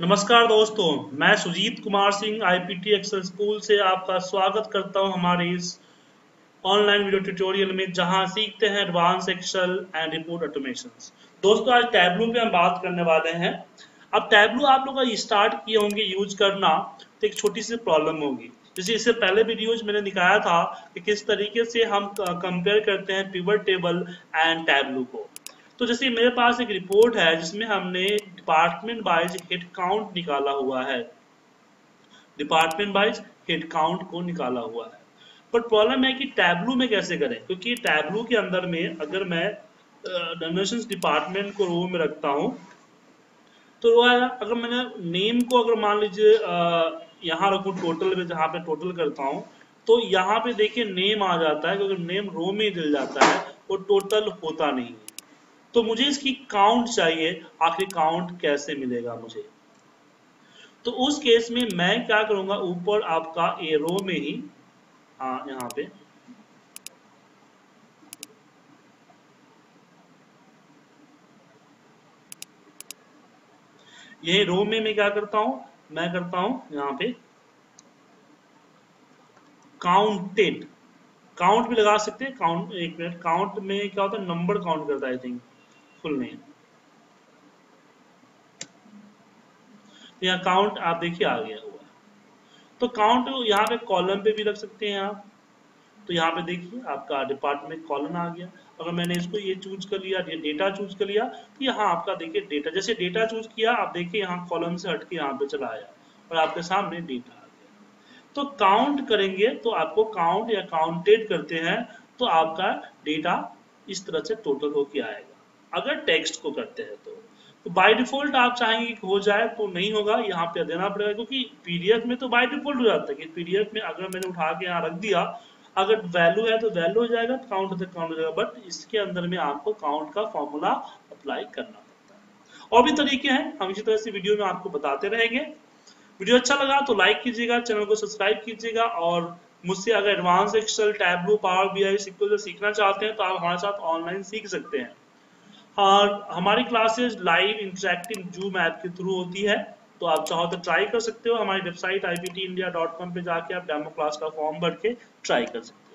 नमस्कार दोस्तों, मैं Sujeet Kumar Singh IPT excel school से आपका स्वागत करता हूँ हमारे इस ऑनलाइन वीडियो ट्यूटोरियल में, जहाँ सीखते हैं advance excel and report automation दोस्तों, आज टैबलू पे हम बात करने वाले हैं। अब टैबलू आप लोग स्टार्ट किए होंगे यूज़ करना तो एक छोटी सी प्रॉब्लम होगी। जैसे इससे पहले वीडियोज़ मैंने दिखाया था कि किस तरीके से हम कंपेयर करते हैं पिवर टेबल एंड टैबलू को। तो जैसे मेरे पास एक रिपोर्ट है, जिसमें हमने डिपार्टमेंट वाइज हेड काउंट निकाला हुआ है। डिपार्टमेंट वाइज हेड काउंट को निकाला हुआ है। बट प्रॉब्लम है कि टैबलू में कैसे करें? क्योंकि टैबलू के अंदर में अगर मैं डोनेशन डिपार्टमेंट को रो में रखता हूँ तो रो अगर मैंने नेम को अगर मान लीजिए यहाँ रखू टोटल में, जहाँ पे टोटल करता हूँ तो यहाँ पे देखिए नेम आ जाता है, क्योंकि नेम रो में ही दिल जाता है वो टोटल होता नहीं है। तो मुझे इसकी काउंट चाहिए। आखिर काउंट कैसे मिलेगा मुझे? तो उस केस में मैं क्या करूँगा? ऊपर आपका एरो में ही हाँ यहाँ पे। ये रो में मैं क्या करता हूँ? मैं करता हूँ यहाँ पे काउंटेड काउंट भी लगा सकते हैं। काउंट एक मिनट काउंट में क्या होता है? नंबर काउंट करता है आई थिंक फुल नेम तो यहाँ काउंट आप देखिए आ गया हुआ। तो काउंट यहाँ पे कॉलम पे भी रख सकते हैं आप। तो यहाँ पे देखिए आपका डिपार्टमेंट कॉलम आ गया। अगर मैंने इसको ये चूज़ कर लिया, ये डेटा चूज़ कर लिया तो यहाँ आपका देखिए डेटा जैसे डेटा चूज़ किया, आप देखिए यहाँ कॉलम से हटके यहाँ पे चला आया और आपके सामने डेटा आ गया। तो काउंट करेंगे तो आपको काउंट या काउंटेड करते हैं तो आपका डेटा इस तरह से टोटल होके आएगा। अगर टेक्स्ट को करते हैं तो तो बाय डिफ़ॉल्ट आप चाहेंगे कि हो जाए तो नहीं होगा, यहाँ पे देना पड़ेगा, क्योंकि पीडीएफ में तो बाय डिफ़ॉल्ट हो जाता है कि पीडीएफ में अगर मैंने उठा के यहाँ रख दिया, अगर वैल्यू है तो वैल्यू हो जाएगा काउंट होता काउंट हो जाएगा बट इसके अंदर में आपको काउंट का फॉर्मूला अप्लाई करना पड़ता है। और भी तरीके हैं, हम इसी तरह से वीडियो में आपको बताते रहेंगे। वीडियो अच्छा लगा तो लाइक कीजिएगा चैनल को सब्सक्राइब कीजिएगा, और मुझसे अगर advance excel Tableau power B I सीखना चाहते हैं तो आप हमारे साथ ऑनलाइन सीख सकते हैं। और हमारी classes live interactive Zoom app के थ्रू होती है तो आप चाहो तो ट्राई कर सकते हो। हमारी वेबसाइट आई पे जाके आप डेमो क्लास का फॉर्म भर के ट्राई कर सकते हो।